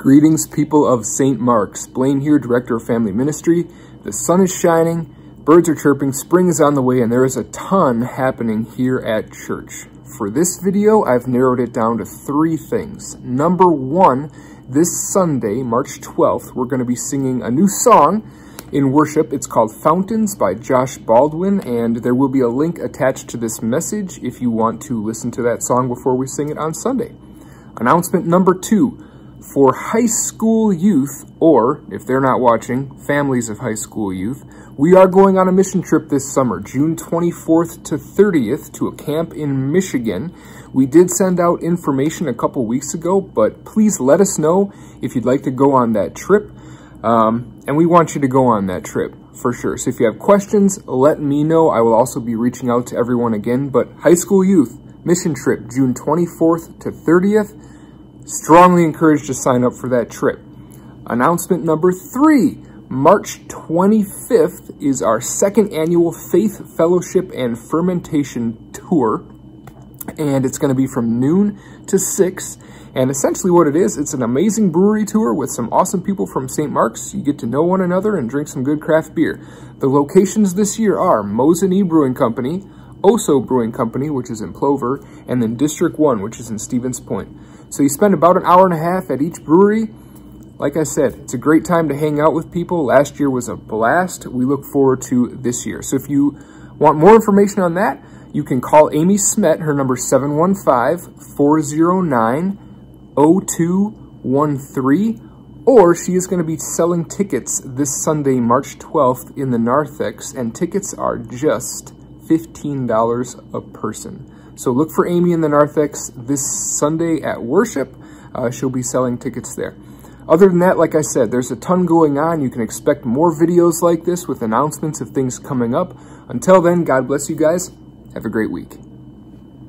Greetings, people of St. Mark's. Blaine here, Director of Family Ministry. The sun is shining, birds are chirping, spring is on the way, and there is a ton happening here at church. For this video, I've narrowed it down to three things. Number one, this Sunday, March 12th, we're going to be singing a new song in worship. It's called Fountains by Josh Baldwin, and there will be a link attached to this message if you want to listen to that song before we sing it on Sunday. Announcement number two, for high school youth, or if they're not watching, families of high school youth, we are going on a mission trip this summer, June 24th to 30th, to a camp in Michigan. We did send out information a couple weeks ago, but please let us know if you'd like to go on that trip. Um, and we want you to go on that trip for sure. So if you have questions, let me know. I will also be reaching out to everyone again. But high school youth mission trip, June 24th to 30th. Strongly encouraged to sign up for that trip. Announcement number three, March 25th is our second annual Faith Fellowship and Fermentation Tour. And it's going to be from noon to 6. And essentially what it is, it's an amazing brewery tour with some awesome people from St. Mark's. You get to know one another and drink some good craft beer. The locations this year are Mosinee Brewing Company, Oso Brewing Company, which is in Plover, and then District 1, which is in Stevens Point. So you spend about an hour and a half at each brewery. Like I said, it's a great time to hang out with people. Last year was a blast. We look forward to this year. So if you want more information on that, you can call Amy Smet. Her number 715-409-0213 or she is going to be selling tickets this Sunday, March 12th in the narthex, and tickets are just $15 a person. So look for Amy in the narthex this Sunday at worship. Uh, she'll be selling tickets there. Other than that, like I said, there's a ton going on. You can expect more videos like this with announcements of things coming up. Until then, God bless you guys. Have a great week.